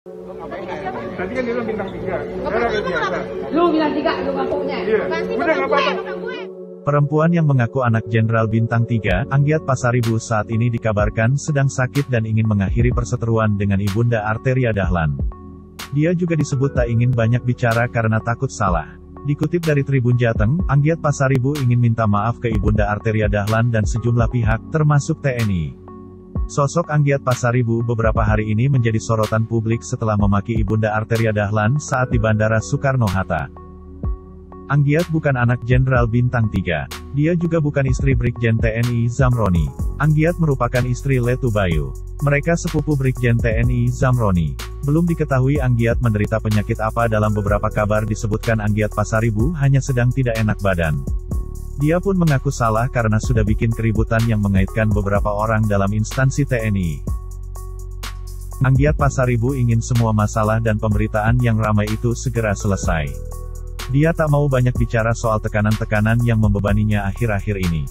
Tadi kan dia bilang bintang tiga. Lu bilang tiga, lu ngakunya. Iya. Pasti Udah bukan nggak gue, apa-apa. bukan gue. Perempuan yang mengaku anak Jenderal Bintang 3, Anggiat Pasaribu saat ini dikabarkan sedang sakit dan ingin mengakhiri perseteruan dengan Ibunda Arteria Dahlan. Dia juga disebut tak ingin banyak bicara karena takut salah. Dikutip dari Tribun Jateng, Anggiat Pasaribu ingin minta maaf ke Ibunda Arteria Dahlan dan sejumlah pihak, termasuk TNI. Sosok Anggiat Pasaribu beberapa hari ini menjadi sorotan publik setelah memaki Ibunda Arteria Dahlan saat di Bandara Soekarno-Hatta. Anggiat bukan anak Jenderal Bintang 3. Dia juga bukan istri Brigjen TNI Zamroni. Anggiat merupakan istri Letu Bayu. Mereka sepupu Brigjen TNI Zamroni. Belum diketahui Anggiat menderita penyakit apa dalam beberapa kabar disebutkan Anggiat Pasaribu hanya sedang tidak enak badan. Dia pun mengaku salah karena sudah bikin keributan yang mengaitkan beberapa orang dalam instansi TNI. Anggiat Pasaribu ingin semua masalah dan pemberitaan yang ramai itu segera selesai. Dia tak mau banyak bicara soal tekanan-tekanan yang membebaninya akhir-akhir ini.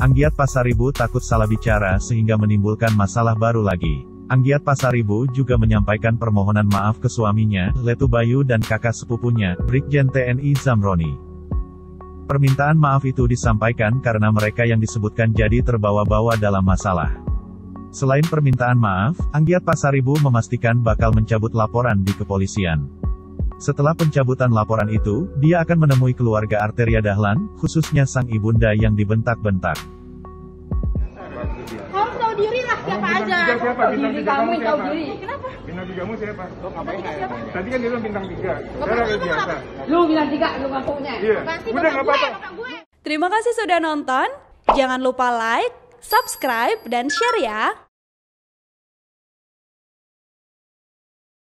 Anggiat Pasaribu takut salah bicara sehingga menimbulkan masalah baru lagi. Anggiat Pasaribu juga menyampaikan permohonan maaf ke suaminya, Letu Bayu dan kakak sepupunya, Brigjen TNI Zamroni. Permintaan maaf itu disampaikan karena mereka yang disebutkan jadi terbawa-bawa dalam masalah. Selain permintaan maaf, Anggiat Pasaribu memastikan bakal mencabut laporan di kepolisian. Setelah pencabutan laporan itu, dia akan menemui keluarga Arteria Dahlan, khususnya sang ibunda yang dibentak-bentak. Harus tahu diri lah siapa aja. siapa? Tahu Bintang diri kamu kamu tahu diri. Kenapa? Bintang tigamu siapa? Bintang tiga siapa? Tadi kan dia bilang bintang tiga. Saya lagi biasa. Lu bilang tiga, lu ngakunya. Iya. Udah nggak apa-apa. Terima kasih sudah nonton. Jangan lupa like, subscribe, dan share ya.